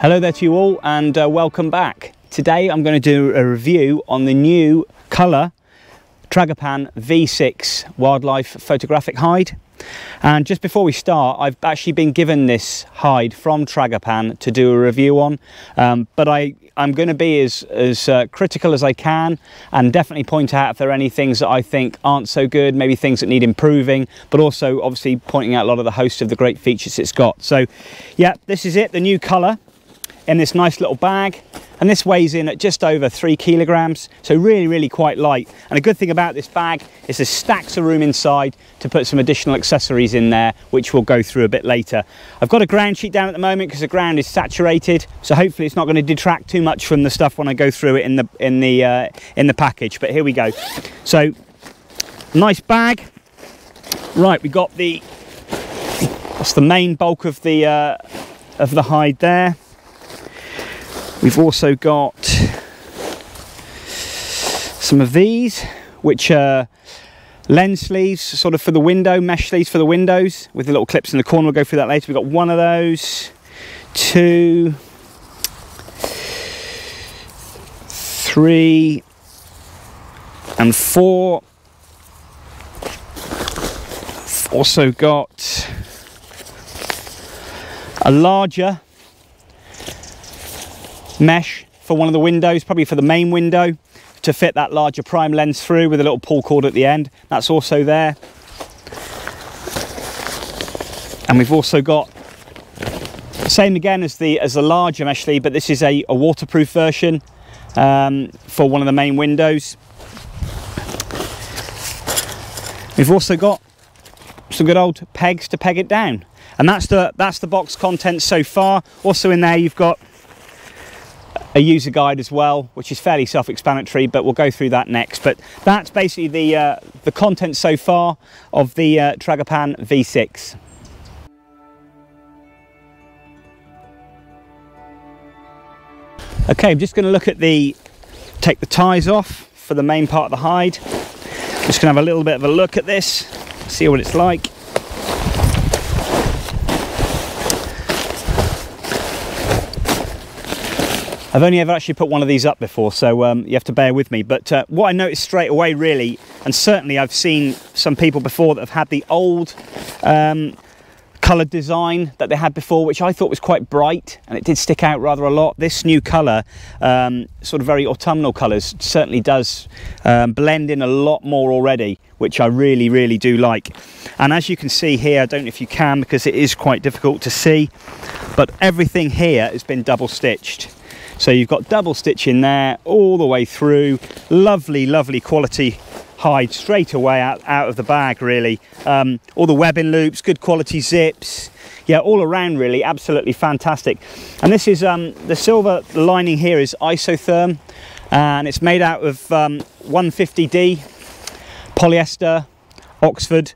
Hello there to you all and uh, welcome back. Today I'm going to do a review on the new colour Tragopan V6 wildlife photographic hide. And just before we start, I've actually been given this hide from Tragopan to do a review on, um, but I, I'm going to be as, as uh, critical as I can and definitely point out if there are any things that I think aren't so good, maybe things that need improving, but also obviously pointing out a lot of the host of the great features it's got. So yeah, this is it, the new colour in this nice little bag and this weighs in at just over three kilograms so really really quite light. And a good thing about this bag is there's stacks of room inside to put some additional accessories in there which we'll go through a bit later. I've got a ground sheet down at the moment because the ground is saturated so hopefully it's not going to detract too much from the stuff when i go through it in the in the uh, in the package but here we go. So nice bag. Right we got the that's the main bulk of the uh, of the hide there We've also got some of these, which are lens sleeves, sort of for the window, mesh sleeves for the windows, with the little clips in the corner. We'll go through that later. We've got one of those, two, three, and four. Also got a larger mesh for one of the windows, probably for the main window, to fit that larger prime lens through with a little pull cord at the end. That's also there. And we've also got same again as the as the larger mesh sleeve, but this is a, a waterproof version um, for one of the main windows. We've also got some good old pegs to peg it down. And that's the that's the box contents so far. Also in there you've got a user guide as well, which is fairly self-explanatory, but we'll go through that next. But that's basically the, uh, the content so far of the uh, Tragopan V6. Okay, I'm just going to look at the, take the ties off for the main part of the hide. Just going to have a little bit of a look at this, see what it's like. I've only ever actually put one of these up before, so um, you have to bear with me. But uh, what I noticed straight away, really, and certainly I've seen some people before that have had the old um, coloured design that they had before, which I thought was quite bright, and it did stick out rather a lot. This new colour, um, sort of very autumnal colours, certainly does um, blend in a lot more already, which I really, really do like. And as you can see here, I don't know if you can because it is quite difficult to see, but everything here has been double stitched. So you've got double stitch in there all the way through. Lovely, lovely quality hide straight away out, out of the bag really. Um, all the webbing loops, good quality zips. Yeah, all around really, absolutely fantastic. And this is, um, the silver lining here is isotherm and it's made out of um, 150D polyester, Oxford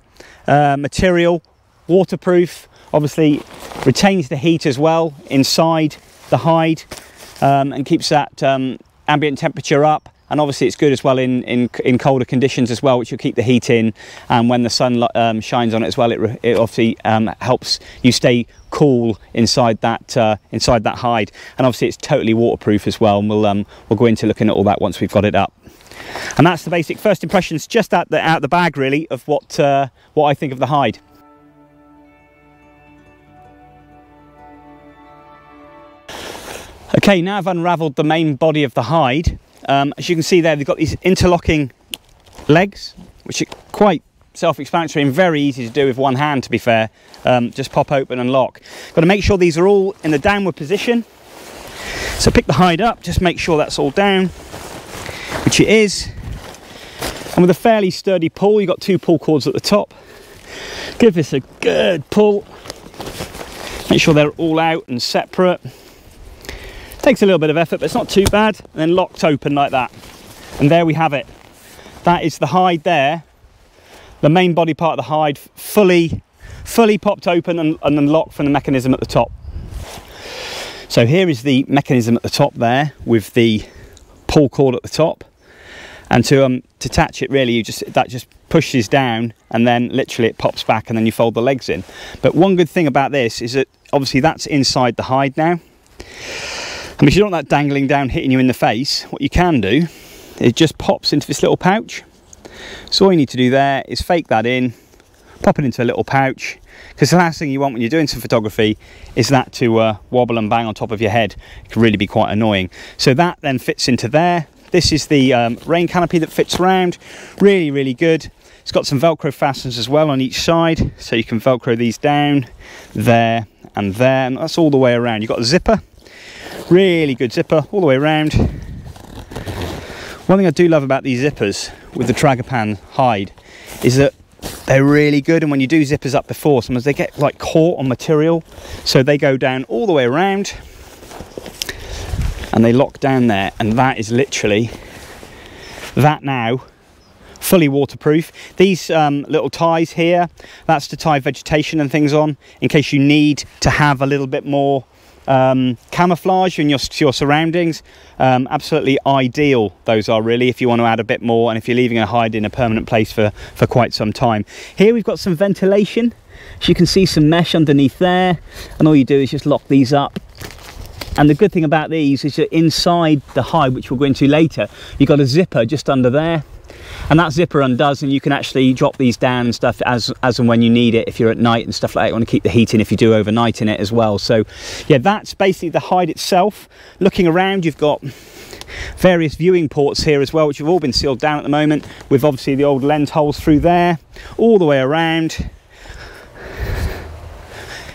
uh, material, waterproof, obviously retains the heat as well inside the hide um, and keeps that um, ambient temperature up. And obviously it's good as well in, in, in colder conditions as well which will keep the heat in. And when the sun um, shines on it as well it, it obviously um, helps you stay cool inside that uh, inside that hide. And obviously it's totally waterproof as well. And we'll um, we'll go into looking at all that once we've got it up. And that's the basic first impressions just out the out the bag really of what uh, what I think of the hide Okay, now I've unravelled the main body of the hide. Um, as you can see there, they've got these interlocking legs, which are quite self-explanatory and very easy to do with one hand, to be fair. Um, just pop open and lock. Got to make sure these are all in the downward position. So pick the hide up, just make sure that's all down, which it is. And with a fairly sturdy pull, you've got two pull cords at the top. Give this a good pull. Make sure they're all out and separate. Takes a little bit of effort, but it's not too bad. And then locked open like that. And there we have it. That is the hide there. The main body part of the hide fully, fully popped open and, and unlocked from the mechanism at the top. So here is the mechanism at the top there with the pull cord at the top. And to um, to attach it really, you just that just pushes down and then literally it pops back and then you fold the legs in. But one good thing about this is that obviously that's inside the hide now And if you don't want that dangling down hitting you in the face, what you can do, it just pops into this little pouch. So all you need to do there is fake that in, pop it into a little pouch, because the last thing you want when you're doing some photography is that to uh, wobble and bang on top of your head. It can really be quite annoying. So that then fits into there. This is the um, rain canopy that fits around. Really, really good. It's got some Velcro fasteners as well on each side, so you can Velcro these down there and there, and that's all the way around. You've got a zipper, really good zipper all the way around. One thing I do love about these zippers with the Tragopan hide is that they're really good and when you do zippers up before sometimes they get like caught on material so they go down all the way around and they lock down there and that is literally that now fully waterproof these um, little ties here that's to tie vegetation and things on in case you need to have a little bit more um, camouflage in your, your surroundings um, absolutely ideal. Those are really if you want to add a bit more and if you're leaving a hide in a permanent place for for quite some time. Here we've got some ventilation. So you can see some mesh underneath there and all you do is just lock these up. And the good thing about these is that inside the hide which we'll go into later. You've got a zipper just under there and that zipper undoes and you can actually drop these down and stuff as as and when you need it. If you're at night and stuff like that you want to keep the heat in if you do overnight in it as well. So yeah that's basically the hide itself. Looking around you've got various viewing ports here as well which have all been sealed down at the moment with obviously the old lens holes through there all the way around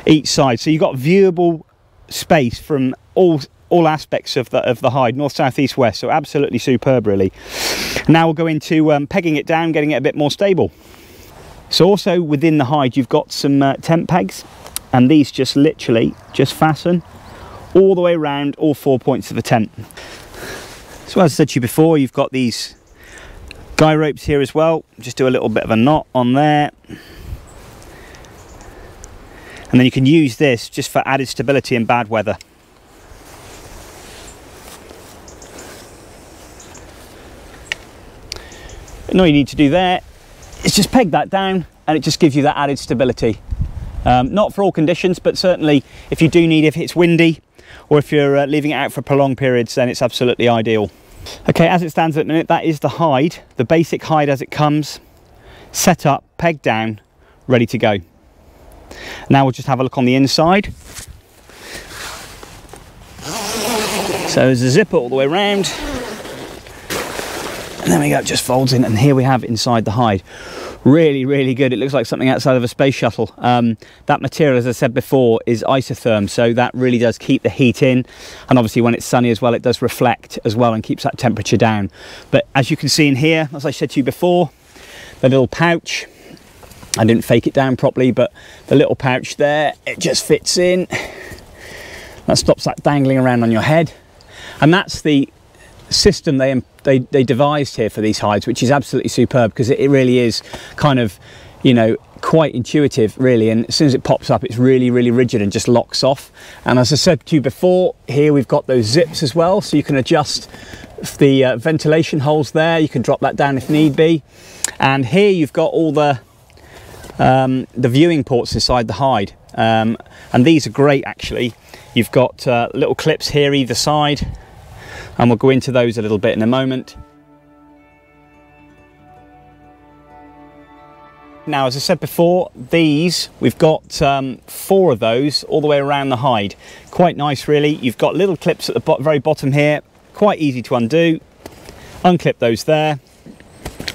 each side. So you've got viewable space from all all aspects of the of the hide north south east west. So absolutely superb really now we'll go into um, pegging it down getting it a bit more stable. So also within the hide you've got some uh, tent pegs and these just literally just fasten all the way around all four points of the tent. So as i said to you before you've got these guy ropes here as well. Just do a little bit of a knot on there. And then you can use this just for added stability in bad weather and all you need to do there is just peg that down and it just gives you that added stability. Um, not for all conditions, but certainly if you do need, if it's windy or if you're uh, leaving it out for prolonged periods, then it's absolutely ideal. Okay, as it stands at the minute, that is the hide, the basic hide as it comes, set up, pegged down, ready to go. Now we'll just have a look on the inside. So there's a zipper all the way around. And there we go, just folds in, and here we have inside the hide. Really, really good. It looks like something outside of a space shuttle. Um, that material, as I said before, is isotherm, so that really does keep the heat in. And obviously, when it's sunny as well, it does reflect as well and keeps that temperature down. But as you can see in here, as I said to you before, the little pouch, I didn't fake it down properly, but the little pouch there, it just fits in. That stops that dangling around on your head. And that's the system they, they, they devised here for these hides, which is absolutely superb because it, it really is kind of, you know, quite intuitive really. And as soon as it pops up it's really really rigid and just locks off. And as I said to you before here we've got those zips as well so you can adjust the uh, ventilation holes there. You can drop that down if need be. And here you've got all the um, the viewing ports inside the hide. Um, and these are great actually. You've got uh, little clips here either side and we'll go into those a little bit in a moment. Now, as I said before, these, we've got um, four of those all the way around the hide. Quite nice, really. You've got little clips at the very bottom here, quite easy to undo. Unclip those there,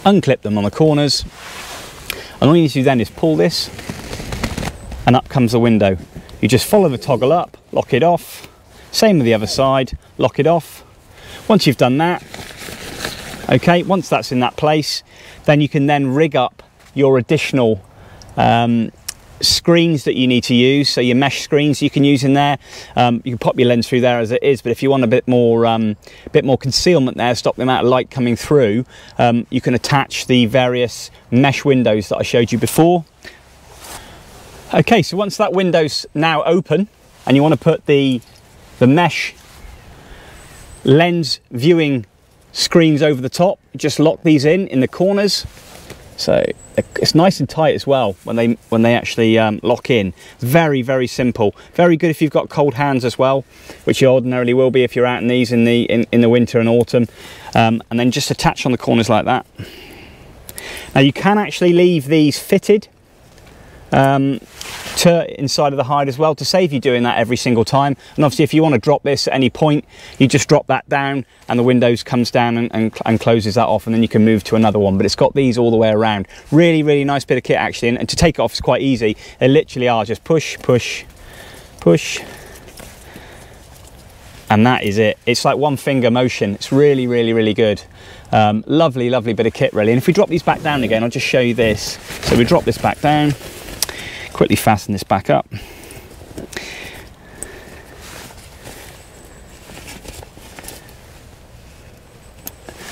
unclip them on the corners. And all you need to do then is pull this, and up comes the window. You just follow the toggle up, lock it off. Same with the other side, lock it off, once you've done that, okay, once that's in that place, then you can then rig up your additional um, screens that you need to use. So your mesh screens you can use in there. Um, you can pop your lens through there as it is but if you want a bit more um, bit more concealment there stop the amount of light coming through um, you can attach the various mesh windows that I showed you before. Okay so once that window's now open and you want to put the the mesh lens viewing screens over the top. Just lock these in in the corners So it's nice and tight as well when they when they actually um, lock in. Very very simple. Very good if you've got cold hands as well, which you ordinarily will be if you're out in these in the in, in the winter and autumn. Um, and then just attach on the corners like that. Now you can actually leave these fitted um, to inside of the hide as well to save you doing that every single time. And obviously if you want to drop this at any point you just drop that down and the windows comes down and, and, and, closes that off and then you can move to another one. But it's got these all the way around. Really really nice bit of kit actually. And, and to take it off is quite easy. They literally are just push push push. And that is it. It's like one finger motion. It's really really really good. Um, lovely lovely bit of kit really. And if we drop these back down again I'll just show you this. So we drop this back down quickly fasten this back up.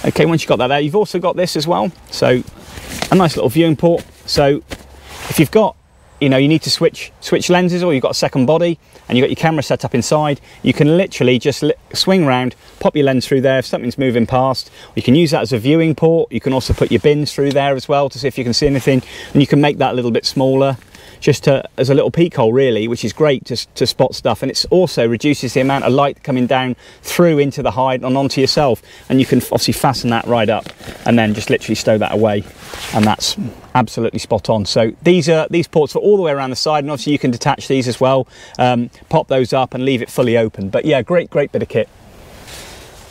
Okay, once you've got that there, you've also got this as well. So a nice little viewing port. So if you've got, you know, you need to switch switch lenses or you've got a second body and you've got your camera set up inside, you can literally just swing around, pop your lens through there if something's moving past. You can use that as a viewing port. You can also put your bins through there as well to see if you can see anything. And you can make that a little bit smaller just to, as a little peek hole really, which is great to, to spot stuff. And it also reduces the amount of light coming down through into the hide and onto yourself. And you can obviously fasten that right up and then just literally stow that away. And that's absolutely spot on. So these are these ports are all the way around the side and obviously you can detach these as well, um, pop those up and leave it fully open. But yeah, great, great bit of kit.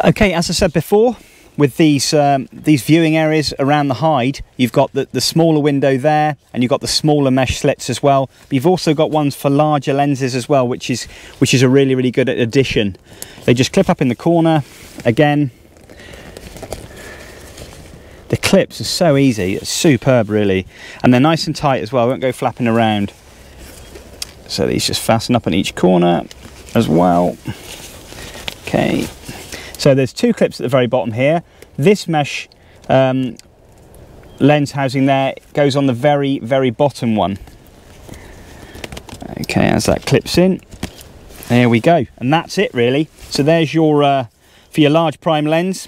Okay, as I said before, with these um, these viewing areas around the hide you've got the, the smaller window there and you've got the smaller mesh slits as well. But you've also got ones for larger lenses as well which is which is a really really good addition. They just clip up in the corner again. The clips are so easy it's superb really. And they're nice and tight as well won't go flapping around. So these just fasten up on each corner as well. Okay so there's two clips at the very bottom here. This mesh um, lens housing there goes on the very, very bottom one. Okay, as that clips in, there we go. And that's it really. So there's your, uh, for your large prime lens,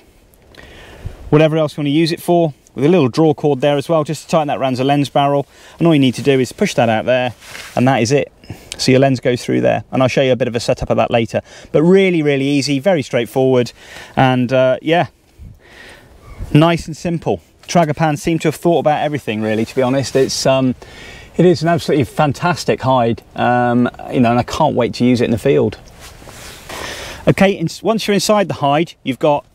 whatever else you want to use it for, with a little draw cord there as well, just to tighten that around the lens barrel. And all you need to do is push that out there, and that is it. So your lens goes through there, and I'll show you a bit of a setup of that later. But really, really easy, very straightforward, and uh, yeah, nice and simple. Tragopan seem to have thought about everything, really. To be honest, it's um, it is an absolutely fantastic hide, um, you know, and I can't wait to use it in the field. Okay, once you're inside the hide, you've got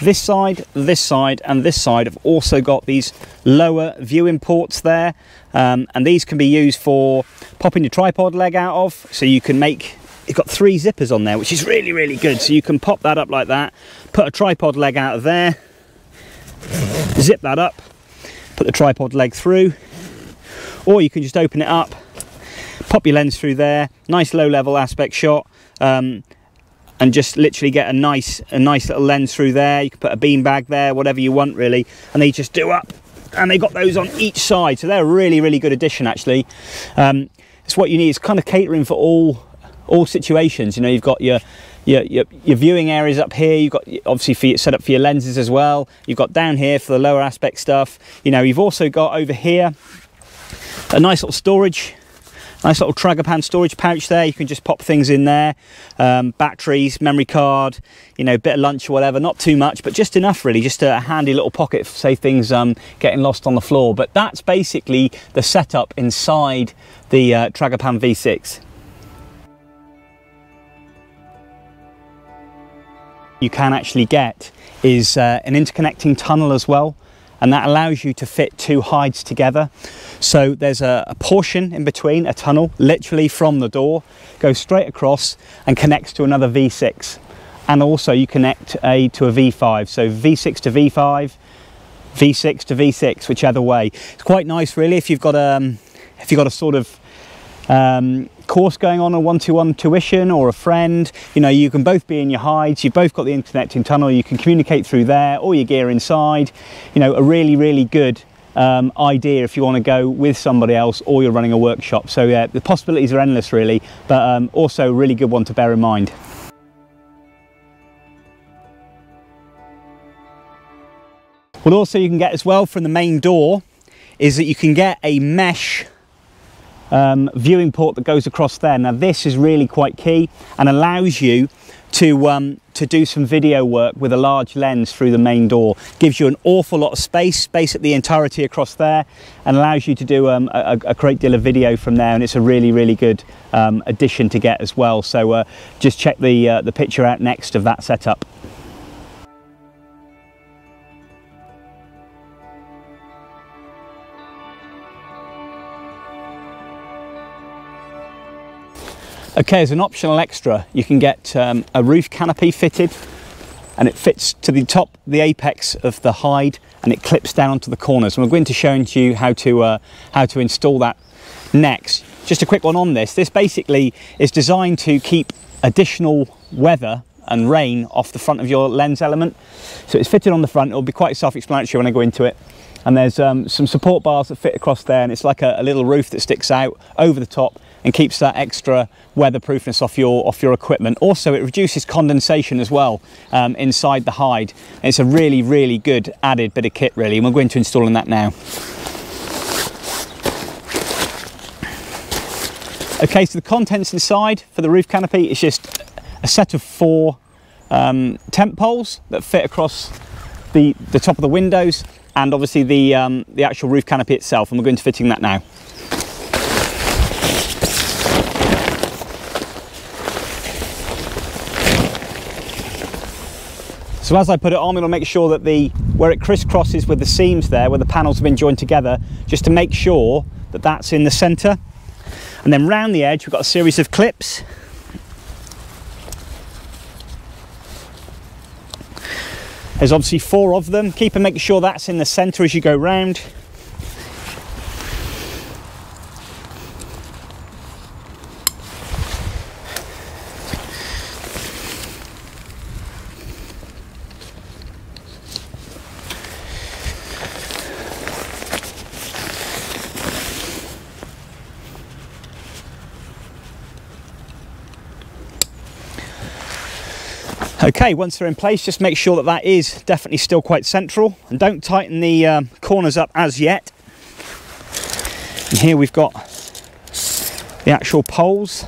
this side, this side and this side have also got these lower viewing ports there. Um, and these can be used for popping your tripod leg out of. So you can make you've got three zippers on there which is really really good. So you can pop that up like that put a tripod leg out of there zip that up put the tripod leg through or you can just open it up pop your lens through there. Nice low level aspect shot. Um, and just literally get a nice a nice little lens through there. You can put a bean bag there whatever you want really. And they just do up. And they got those on each side. So they're a really really good addition actually. Um, it's what you need. It's kind of catering for all all situations. You know you've got your your, your, your viewing areas up here. You've got obviously for your, set up for your lenses as well. You've got down here for the lower aspect stuff. You know you've also got over here a nice little storage Nice little Tragopan storage pouch there. You can just pop things in there. Um, batteries, memory card, you know, bit of lunch or whatever. Not too much, but just enough really. Just a handy little pocket, to say things um, getting lost on the floor. But that's basically the setup inside the uh, Tragopan V6. You can actually get is uh, an interconnecting tunnel as well and that allows you to fit two hides together. So there's a, a, portion in between, a tunnel, literally from the door, goes straight across and connects to another V6. And also you connect a to a V5, so V6 to V5, V6 to V6, whichever way. It's quite nice really if you've got a, um, if you've got a sort of um, course going on a one-to-one tuition or a friend. You know you can both be in your hides. You've both got the interconnecting tunnel. You can communicate through there all your gear inside. You know a really really good um, idea if you want to go with somebody else or you're running a workshop. So yeah the possibilities are endless really but um, also a really good one to bear in mind. What also you can get as well from the main door is that you can get a mesh um, viewing port that goes across there. Now this is really quite key and allows you to um, to do some video work with a large lens through the main door. Gives you an awful lot of space, space at the entirety across there, and allows you to do um, a, a, great deal of video from there. And it's a really, really good um, addition to get as well. So uh, just check the uh, the picture out next of that setup. Okay, as an optional extra, you can get um, a roof canopy fitted and it fits to the top, the apex of the hide and it clips down onto the corners. And we're going to show you how to, uh, how to install that next. Just a quick one on this. This basically is designed to keep additional weather and rain off the front of your lens element. So it's fitted on the front. It'll be quite self-explanatory when I go into it. And there's um, some support bars that fit across there and it's like a, a little roof that sticks out over the top and keeps that extra weatherproofness off your off your equipment. Also, it reduces condensation as well um, inside the hide. It's a really, really good added bit of kit, really, and we're going to install in that now. Okay, so the contents inside for the roof canopy is just a set of four um, tent poles that fit across the, the top of the windows and obviously the, um, the actual roof canopy itself, and we're going to fitting that now. So as I put it on, to make sure that the where it crisscrosses with the seams there, where the panels have been joined together, just to make sure that that's in the centre. And then round the edge, we've got a series of clips. There's obviously four of them. Keep and make sure that's in the centre as you go round. Okay, once they're in place, just make sure that that is definitely still quite central and don't tighten the um, corners up as yet. And here we've got the actual poles,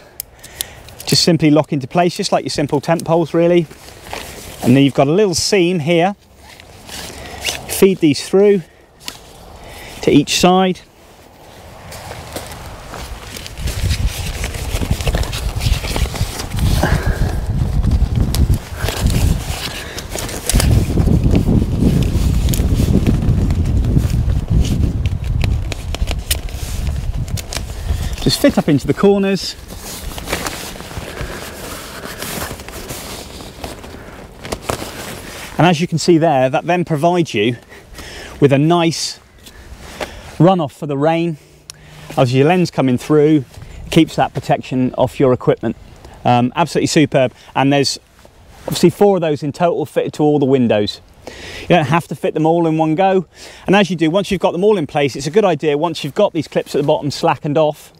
just simply lock into place, just like your simple tent poles really. And then you've got a little seam here, feed these through to each side fit up into the corners. And as you can see there that then provides you with a nice runoff for the rain. As your lens coming through keeps that protection off your equipment. Um, absolutely superb. And there's obviously four of those in total fitted to all the windows. You don't have to fit them all in one go. And as you do once you've got them all in place it's a good idea once you've got these clips at the bottom slackened off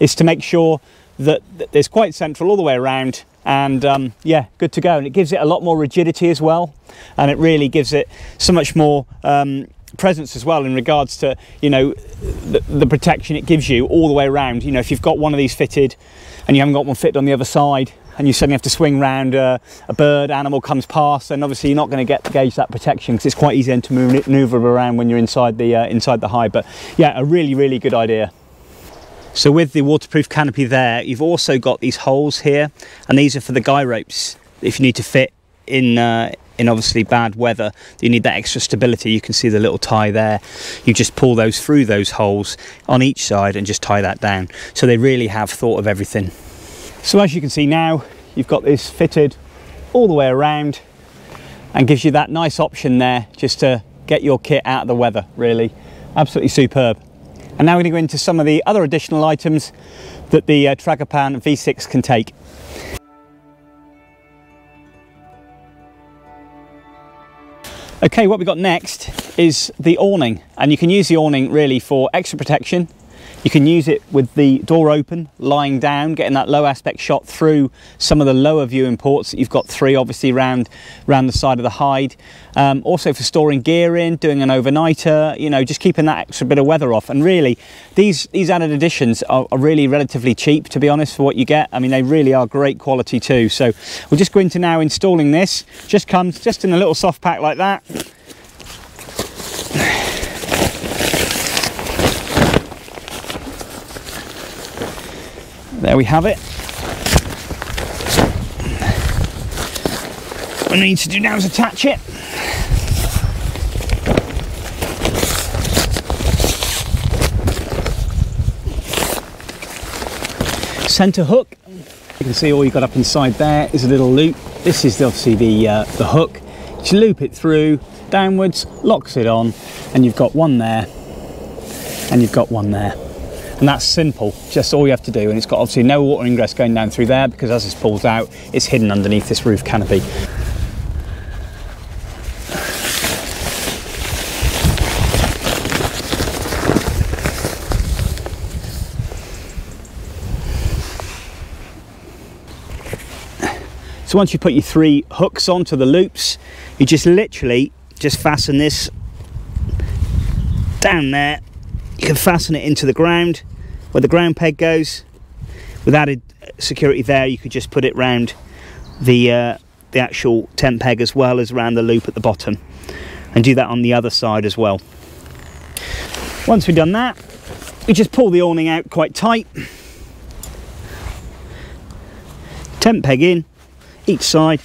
is to make sure that, that it's quite central all the way around and um, yeah good to go. And it gives it a lot more rigidity as well. And it really gives it so much more um, presence as well in regards to you know the, the, protection it gives you all the way around. You know if you've got one of these fitted and you haven't got one fitted on the other side and you suddenly have to swing round uh, a bird animal comes past and obviously you're not going to get gauge that protection because it's quite easy to maneuver around when you're inside the uh, inside the hive. But yeah a really really good idea so with the waterproof canopy there, you've also got these holes here, and these are for the guy ropes. If you need to fit in uh, in obviously bad weather, you need that extra stability. You can see the little tie there. You just pull those through those holes on each side and just tie that down. So they really have thought of everything. So as you can see now, you've got this fitted all the way around and gives you that nice option there just to get your kit out of the weather, really. Absolutely superb. And now we're going to go into some of the other additional items that the uh, Tragopan V6 can take. Okay, what we've got next is the awning, and you can use the awning really for extra protection. You can use it with the door open, lying down, getting that low aspect shot through some of the lower viewing ports you've got three obviously round, round the side of the hide. Um, also for storing gear in, doing an overnighter, you know, just keeping that extra bit of weather off. And really, these, these added additions are, are really relatively cheap, to be honest, for what you get. I mean, they really are great quality too. So we'll just go into now installing this. Just comes just in a little soft pack like that. There we have it. What I need to do now is attach it. Centre hook. You can see all you got up inside there is a little loop. This is obviously the, uh, the hook. You loop it through downwards, locks it on, and you've got one there, and you've got one there and that's simple just all you have to do. And it's got obviously no water ingress going down through there because as this pulls out it's hidden underneath this roof canopy. So once you put your three hooks onto the loops, you just literally just fasten this down there. You can fasten it into the ground where the ground peg goes. With added security there, you could just put it round the uh, the actual tent peg as well as around the loop at the bottom, and do that on the other side as well. Once we've done that, we just pull the awning out quite tight. Tent peg in each side.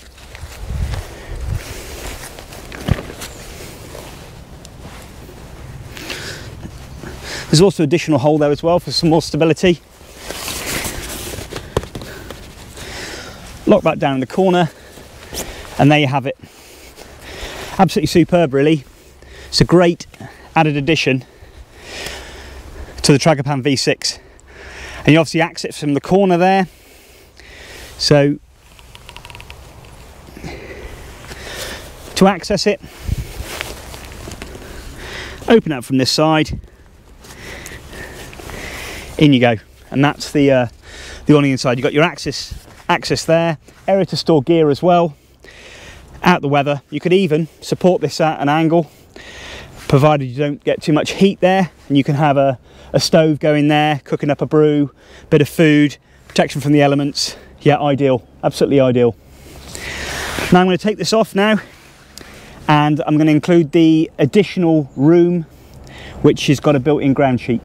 There's also additional hole there as well for some more stability. Lock that down in the corner and there you have it. Absolutely superb really. It's a great added addition to the Tragopan V6. And you obviously access from the corner there. So to access it, open up from this side in you go. And that's the uh, the awning inside. You've got your access access there. Area to store gear as well. Out the weather. You could even support this at an angle provided you don't get too much heat there. And you can have a, a stove going there cooking up a brew bit of food protection from the elements. Yeah ideal. Absolutely ideal. Now i'm going to take this off now and i'm going to include the additional room which has got a built-in ground sheet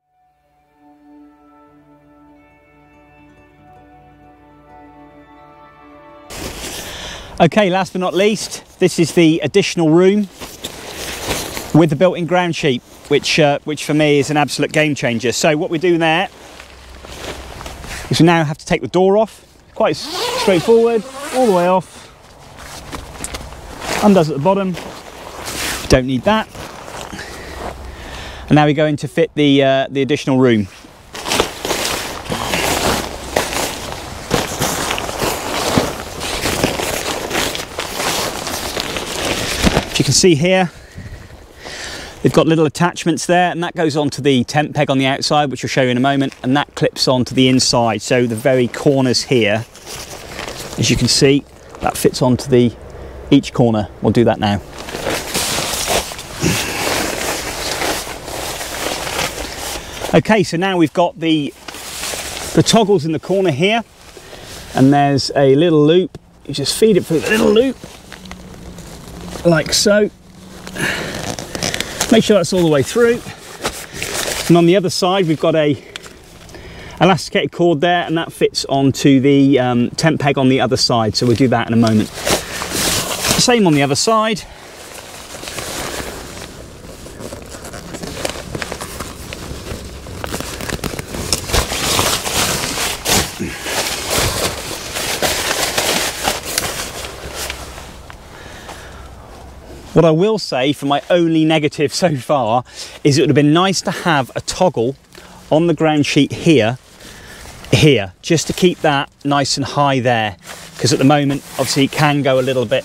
Okay, last but not least, this is the additional room with the built-in ground sheet, which, uh, which for me is an absolute game changer. So what we do there is we now have to take the door off, quite straightforward, all the way off, undoes at the bottom, don't need that. And now we're going to fit the, uh, the additional room. See here, they've got little attachments there and that goes onto the tent peg on the outside, which I'll show you in a moment, and that clips onto the inside. So the very corners here, as you can see, that fits onto the each corner. We'll do that now. Okay, so now we've got the, the toggles in the corner here, and there's a little loop. You just feed it through the little loop, like so. Make sure that's all the way through. And on the other side, we've got a elasticated cord there and that fits onto the um, tent peg on the other side. So we'll do that in a moment. Same on the other side. What I will say for my only negative so far is it would have been nice to have a toggle on the ground sheet here, here, just to keep that nice and high there. Because at the moment, obviously it can go a little bit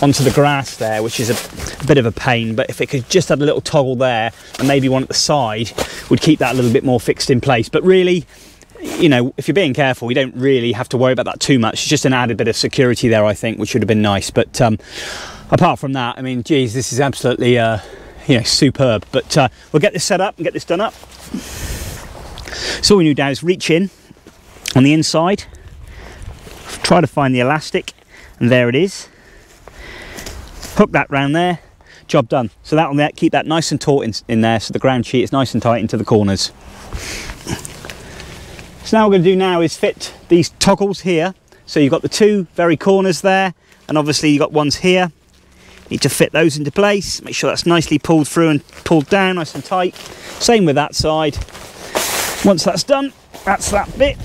onto the grass there, which is a, bit of a pain. But if it could just add a little toggle there and maybe one at the side, would keep that a little bit more fixed in place. But really, you know, if you're being careful, you don't really have to worry about that too much. It's just an added bit of security there, I think, which would have been nice. But um, apart from that, I mean, geez, this is absolutely, uh, you know, superb. But uh, we'll get this set up and get this done up. So all we need do is reach in on the inside, try to find the elastic, and there it is. Hook that round there, job done. So that will keep that nice and taut in, in there, so the ground sheet is nice and tight into the corners. So now we're going to do now is fit these toggles here. So you've got the two very corners there, and obviously you've got ones here. Need to fit those into place, make sure that's nicely pulled through and pulled down nice and tight. Same with that side. Once that's done, that's that bit.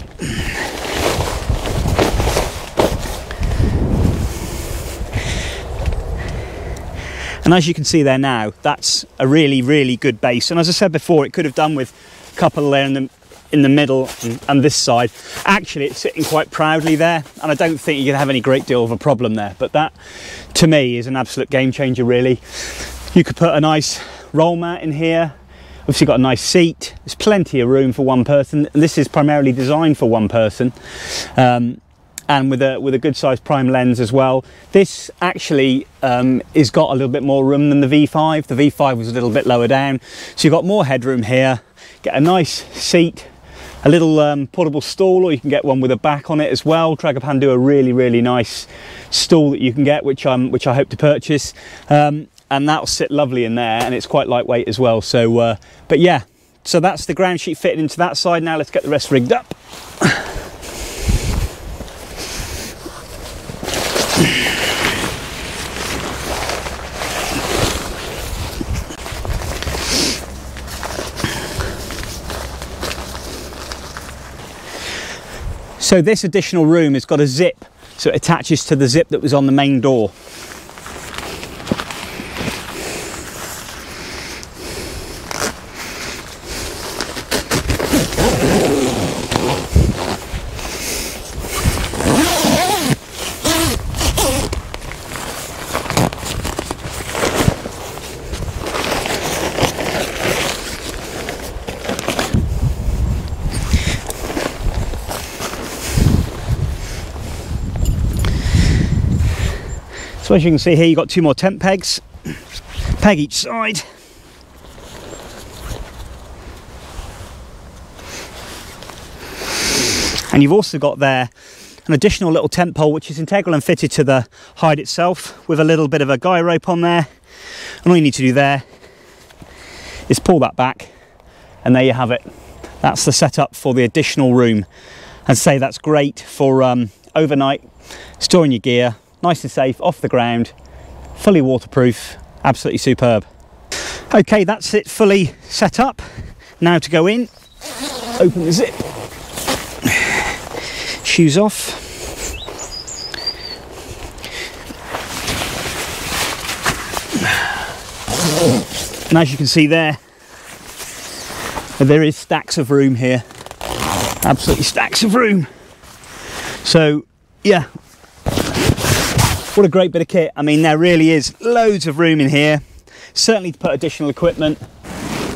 And as you can see there now, that's a really, really good base. And as I said before, it could have done with a couple there in the in the middle and, and, this side. Actually, it's sitting quite proudly there, and I don't think you're going to have any great deal of a problem there. But that, to me, is an absolute game changer, really. You could put a nice roll mat in here. Obviously got a nice seat. There's plenty of room for one person. This is primarily designed for one person. Um, and with a with a good sized prime lens as well. This actually um, is got a little bit more room than the V5. The V5 was a little bit lower down, so you've got more headroom here. Get a nice seat a little um, portable stool or you can get one with a back on it as well. Tragopan do a really, really nice stool that you can get, which, I'm, which I hope to purchase. Um, and that'll sit lovely in there and it's quite lightweight as well. So, uh, but yeah, so that's the ground sheet fitted into that side. Now let's get the rest rigged up. So this additional room has got a zip, so it attaches to the zip that was on the main door. So as you can see here, you've got two more tent pegs, peg each side. And you've also got there an additional little tent pole which is integral and fitted to the hide itself with a little bit of a guy rope on there. And all you need to do there is pull that back and there you have it. That's the setup for the additional room. And say that's great for um, overnight storing your gear nice and safe, off the ground, fully waterproof, absolutely superb. Okay, that's it fully set up. Now to go in, open the zip, shoes off. And as you can see there, there is stacks of room here. Absolutely stacks of room. So yeah, what a great bit of kit. I mean, there really is loads of room in here. Certainly to put additional equipment.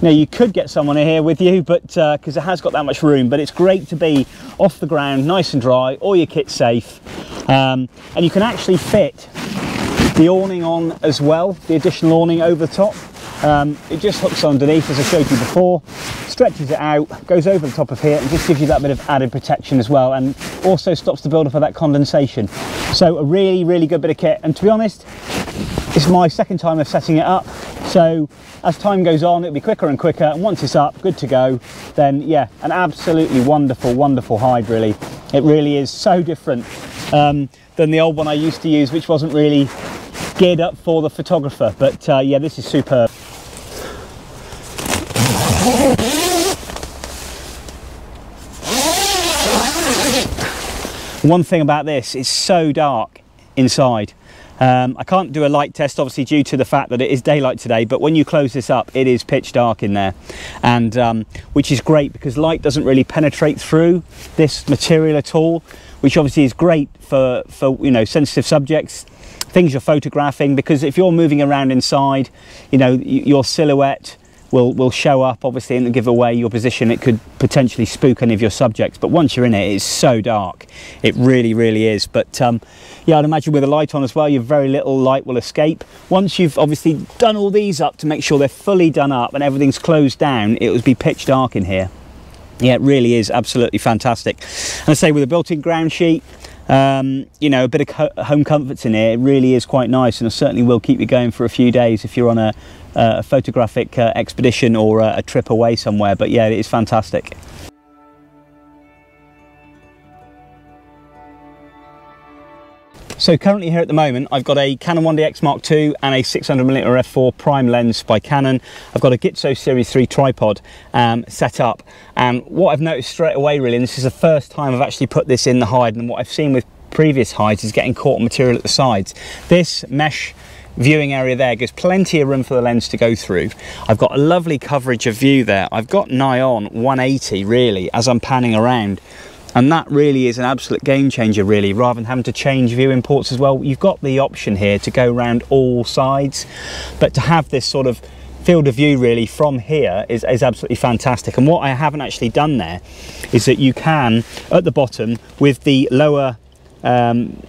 Now you could get someone in here with you, but because uh, it has got that much room, but it's great to be off the ground, nice and dry, all your kit safe. Um, and you can actually fit the awning on as well, the additional awning over the top. Um, it just hooks underneath as I showed you before, stretches it out, goes over the top of here and just gives you that bit of added protection as well and also stops the build-up of that condensation. So a really, really good bit of kit and to be honest, it's my second time of setting it up so as time goes on it'll be quicker and quicker and once it's up, good to go, then yeah, an absolutely wonderful, wonderful hide really. It really is so different um, than the old one I used to use which wasn't really geared up for the photographer but uh, yeah this is superb one thing about this, it's so dark inside. Um, I can't do a light test obviously due to the fact that it is daylight today but when you close this up it is pitch dark in there. And um, which is great because light doesn't really penetrate through this material at all which obviously is great for for you know sensitive subjects. Things you're photographing because if you're moving around inside, you know, your silhouette will, will show up obviously and give away your position. It could potentially spook any of your subjects, but once you're in it, it's so dark. It really, really is. But um, yeah, I'd imagine with a light on as well, your very little light will escape. Once you've obviously done all these up to make sure they're fully done up and everything's closed down, it will be pitch dark in here. Yeah, it really is absolutely fantastic. And I say with a built-in ground sheet, um, you know, a bit of home comforts in here, it really is quite nice and it certainly will keep you going for a few days if you're on a, a photographic uh, expedition or a, a trip away somewhere. But yeah, it is fantastic. So currently here at the moment, I've got a Canon 1DX Mark II and a 600mm f4 prime lens by Canon. I've got a Gitzo Series 3 tripod um, set up. And what I've noticed straight away really, and this is the first time I've actually put this in the hide, and what I've seen with previous hides is getting caught material at the sides. This mesh viewing area there gives plenty of room for the lens to go through. I've got a lovely coverage of view there. I've got nigh on 180 really as I'm panning around and that really is an absolute game changer really rather than having to change viewing ports as well. You've got the option here to go around all sides but to have this sort of field of view really from here is, is absolutely fantastic. And what I haven't actually done there is that you can at the bottom with the lower um,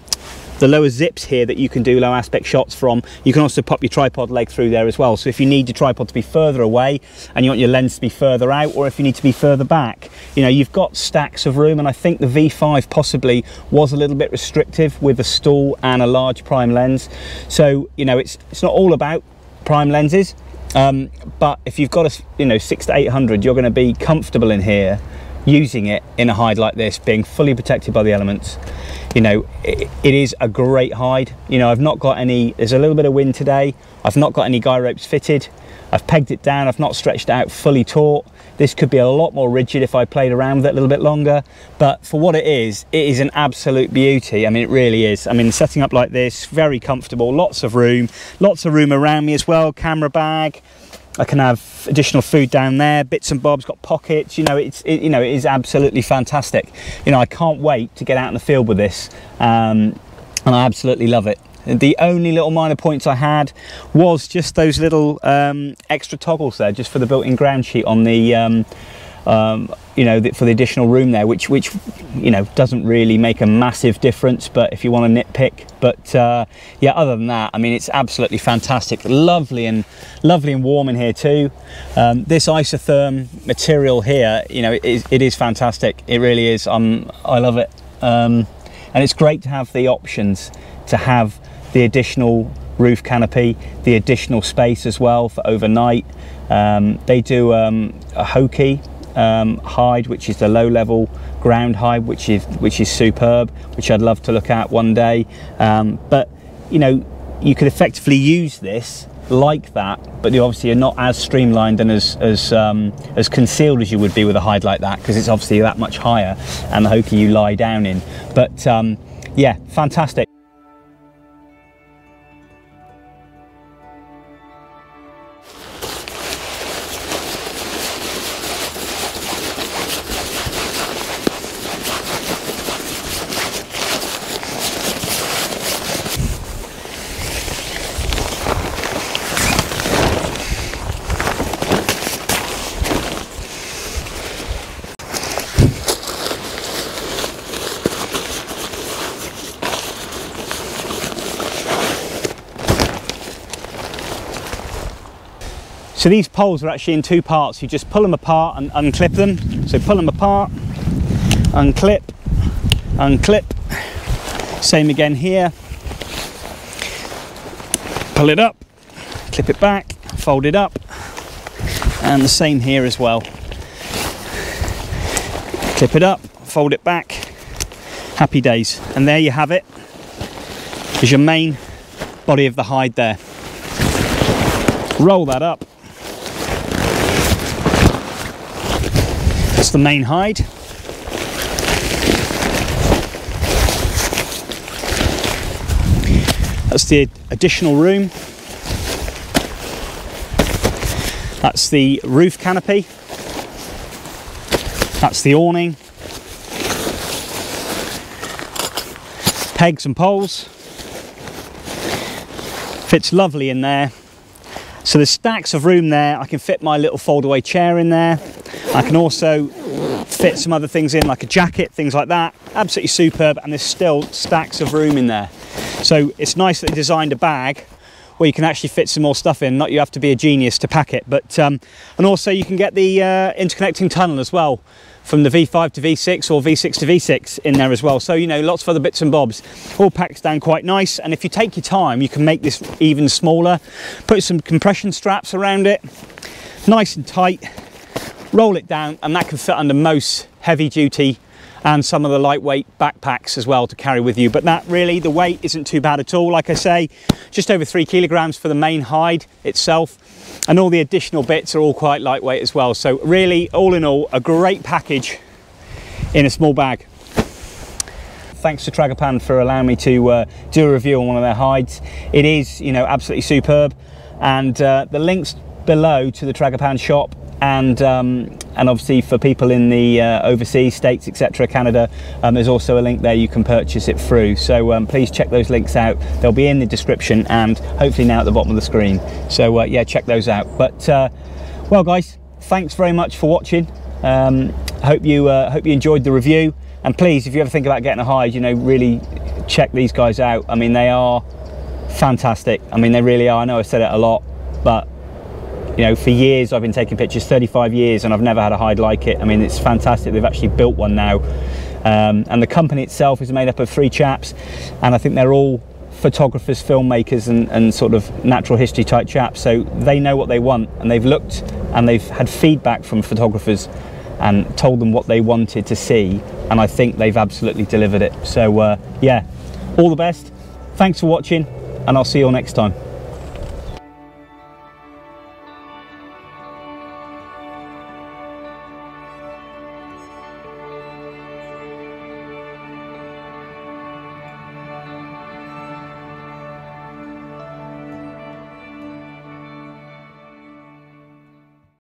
the lower zips here that you can do low aspect shots from. You can also pop your tripod leg through there as well. So if you need your tripod to be further away and you want your lens to be further out, or if you need to be further back, you know, you've got stacks of room. And I think the V5 possibly was a little bit restrictive with a stool and a large prime lens. So, you know, it's, it's not all about prime lenses. Um, but if you've got a, you know, six to 800, you're going to be comfortable in here using it in a hide like this, being fully protected by the elements you know it, it is a great hide. You know i've not got any there's a little bit of wind today. I've not got any guy ropes fitted. I've pegged it down. I've not stretched out fully taut. This could be a lot more rigid if i played around with it a little bit longer. But for what it is it is an absolute beauty. I mean it really is. I mean setting up like this very comfortable. Lots of room. Lots of room around me as well. Camera bag I can have additional food down there, bits and bobs, got pockets, you know, it's, it, you know, it is absolutely fantastic. You know, I can't wait to get out in the field with this um, and I absolutely love it. The only little minor points I had was just those little um, extra toggles there, just for the built-in ground sheet on the um, um, you know, for the additional room there, which, which, you know, doesn't really make a massive difference, but if you want to nitpick, but uh, yeah, other than that, I mean, it's absolutely fantastic. Lovely and lovely and warm in here too. Um, this isotherm material here, you know, it is, it is fantastic. It really is. Um, I love it. Um, and it's great to have the options to have the additional roof canopy, the additional space as well for overnight. Um, they do um, a Hoki um, hide, which is the low level ground hide, which is which is superb, which I'd love to look at one day. Um, but you know, you could effectively use this like that, but you obviously are not as streamlined and as as um, as concealed as you would be with a hide like that, because it's obviously that much higher, and the Hoki you lie down in. But um, yeah, fantastic. So these poles are actually in two parts. You just pull them apart and unclip them. So pull them apart, unclip, unclip. Same again here. Pull it up, clip it back, fold it up. And the same here as well. Clip it up, fold it back. Happy days. And there you have it. Is your main body of the hide there. Roll that up That's the main hide. That's the additional room. That's the roof canopy. That's the awning. Pegs and poles. Fits lovely in there. So there's stacks of room there. I can fit my little foldaway chair in there. I can also fit some other things in like a jacket, things like that. Absolutely superb. And there's still stacks of room in there. So it's nice that they designed a bag where you can actually fit some more stuff in. Not you have to be a genius to pack it, but um, and also you can get the uh, interconnecting tunnel as well from the V5 to V6 or V6 to V6 in there as well. So, you know, lots of other bits and bobs. All packs down quite nice. And if you take your time, you can make this even smaller. Put some compression straps around it, nice and tight. Roll it down and that can fit under most heavy duty and some of the lightweight backpacks as well to carry with you. But that really, the weight isn't too bad at all. Like I say, just over three kilograms for the main hide itself. And all the additional bits are all quite lightweight as well. So really, all in all, a great package in a small bag. Thanks to Tragopan for allowing me to uh, do a review on one of their hides. It is, you know, absolutely superb. And uh, the links below to the Tragopan shop and um, and obviously for people in the uh, overseas states etc canada um, there's also a link there. You can purchase it through. So um, please check those links out. They'll be in the description and hopefully now at the bottom of the screen. So uh, yeah check those out. But uh, well guys thanks very much for watching. Um, hope you uh, hope you enjoyed the review. And please if you ever think about getting a hide you know really check these guys out. I mean they are fantastic. I mean they really are. I know i've said it a lot but you know for years I've been taking pictures 35 years and I've never had a hide like it. I mean it's fantastic. They've actually built one now. Um, and the company itself is made up of three chaps and I think they're all photographers filmmakers and, and sort of natural history type chaps. So they know what they want and they've looked and they've had feedback from photographers and told them what they wanted to see and I think they've absolutely delivered it. So uh, yeah all the best. Thanks for watching and I'll see you all next time